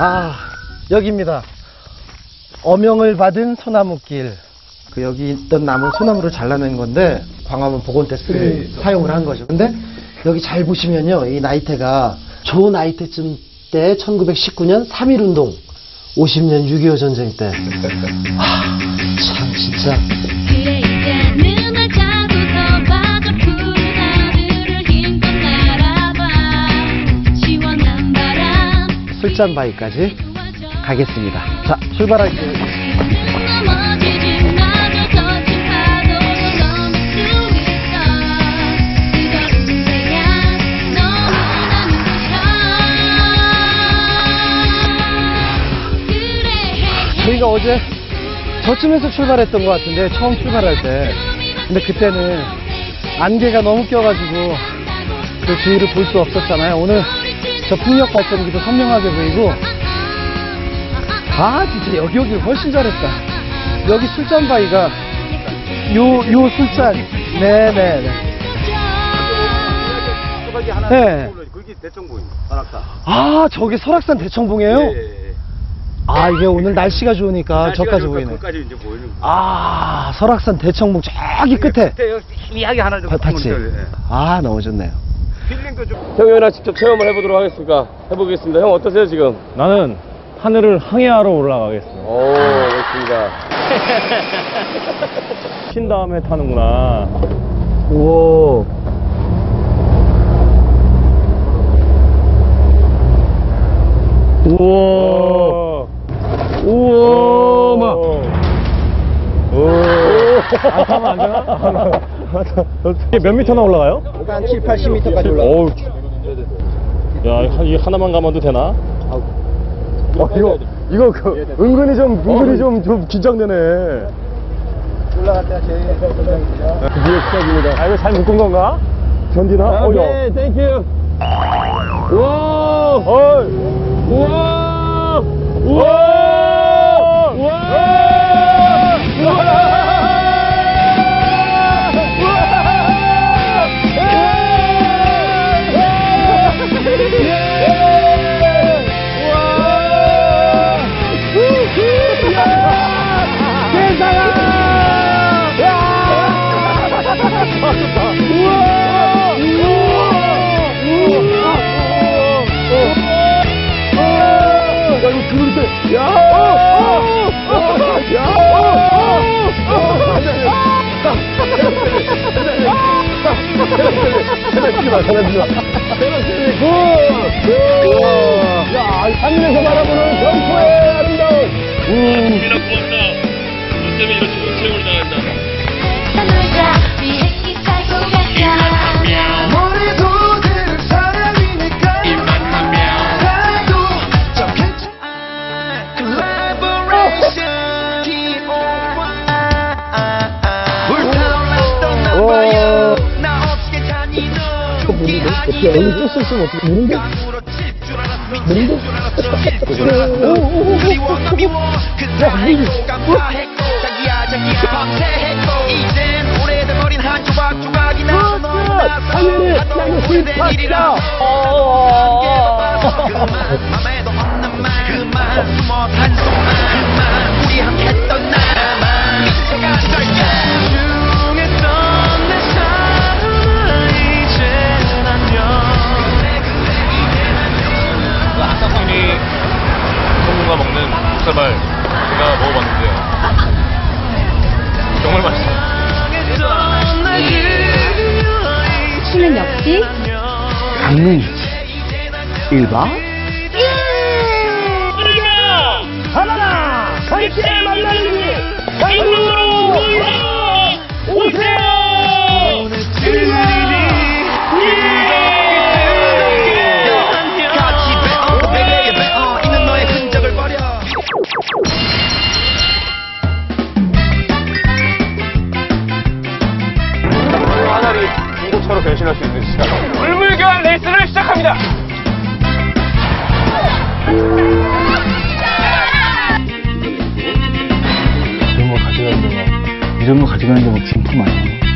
아, 여기입니다. 어명을 받은 소나무길. 그 여기 있던 나무 소나무를 잘라낸 건데 광화문 복원 때 쓰, 사용을 한 거죠. 근데 여기 잘 보시면요, 이 나이테가 조 나이테쯤 때 1919년 3.1 운동, 50년 6.25 전쟁 때. 아, 참 진짜. 술잔 바위까지 가겠습니다. 자, 출발할게요. 저희가 어제 저쯤에서 출발했던 것 같은데 처음 출발할 때 근데 그때는 안개가 너무 껴가지고 그 주위를 볼 수 없었잖아요 오늘 저 풍력 발전기도 선명하게 보이고 아 진짜 여기 오길 훨씬 잘했다 여기 술잔 바위가 요 요 술잔 네네네 네. 그게 대청보임 산악산 아 저게 설악산 대청봉이에요? 예, 예. 아 이게 오늘 날씨가 좋으니까 날씨가 저까지 보이네 이제 보이는. 아 설악산 대청봉 저기 끝에 여기 희미하게 하나 좀 바- 봤지? 예. 아 너무 좋네요 필링도 좀 형이랑 직접 체험을 해보도록 하겠습니다. 해보겠습니다. 형 어떠세요 지금? 나는 하늘을 항해하러 올라가겠어. 오 멋있습니다. 신 다음에 타는구나. 우와 우와 우와 막 아, 타면 안 되나? 이게 몇 미터나 올라가요? 한 7, 80m까지 어우. 야, 이 하- 하나만 가면도 되나? 어, 이거 이거 그 은근히 좀 은근히 좀좀 긴장되네 올라갈 때가 제일 긴장이죠. 드디어 시작입니다 아, 이거 잘 묶은 건가? 견디나? 어, 야. 오케이, thank you. 우와! 어이! 우와! 우와! 하늘에서 바라보는 경포의 아름다움. 놀자 그 자기야 밤새했고 이젠 오래된 어린 한 조각 조각이 나서 너무나 하늘에 휘팠다. 일이라 그만 맘에도 없는 말. 그만. 숨어 산속만 그만 치는 역시 강릉 1박 변신할 수 있는 시간. 불물교환 레이스를 시작합니다. 이런 거 가져가는데 뭐 이런 거 가져가는데 뭐 진품 아니야